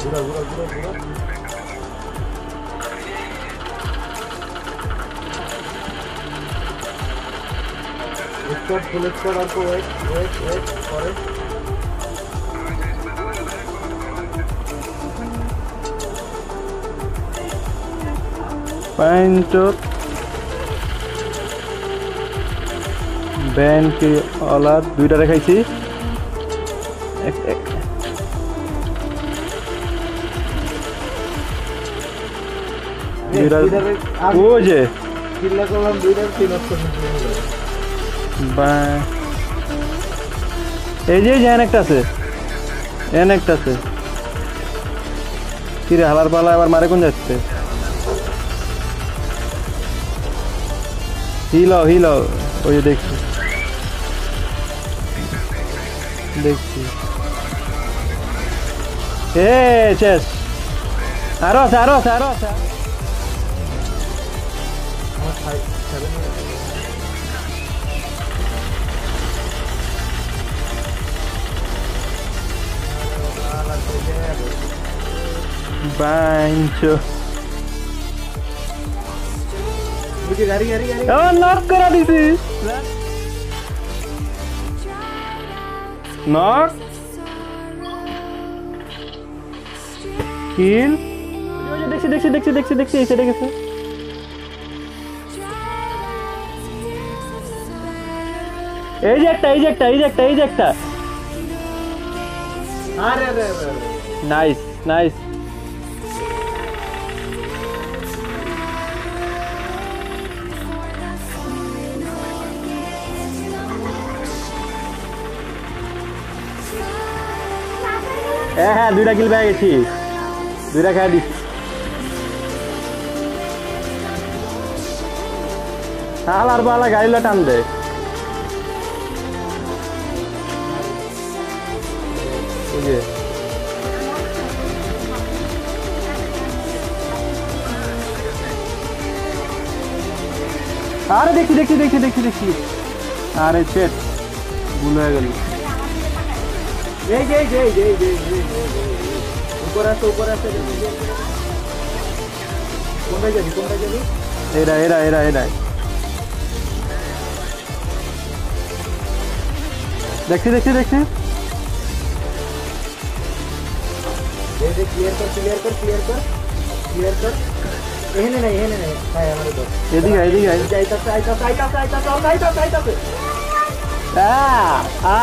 ঘুরা ঘুরা ঘুরা ঘুরা স্কোয়াড ফুল স্কোয়াড অল্প ওয়েট ওয়েট ওয়েট করে প্যান্টর ব্যান্ড কি অলার দুইটা দেখাইছি। এক- এক- ও যে। এই যে এন একটা আছে। এন একটা আছে। কিরে হালার পালা এবার মারে কোন যাচ্ছে? হিলাও হিলাও ওই দেখছি। দেখছি। এ শেষ। আরও আছে আরও আছে আরও আছে। five, seven मुझे गाड़ी गाड़ी गाड़ी ओ नॉक करा दी थी नॉक किल मुझे देखिए देखिए देखिए देखिए देखिए ऐसे देखिए এই যে একটা এই যে একটা এই যে একটা এই যে একটা। আরে আরে আরে নাইস নাইস হ্যাঁ হ্যাঁ দুইটা কিল পেয়ে গেছি। দুইটা খেয়ে দিস হালার বালা গাড়িলা টান দে। ওই যে আরে দেখছি দেখছি দেখছি দেখছি দেখছি আরে চেট ভুল হয়ে গেল এই যে এই যে এই যে এই যে এই যে, এই যে, এই যে, এই যে। উপর আছে উপর আছে কোনটায় যাবি কোনটায় যাবি এরা এরা এরা এরা দেখছি দেখছি দেখছি दे दे क्लियर कर क्लियर कर क्लियर कर क्लियर कर। ये नहीं नहीं ये नहीं। हाँ हमारे दो। ये दिख आई दिख आई जाई तक आई तक आई तक आई तक आई तक आई तक आ आ